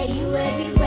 say you every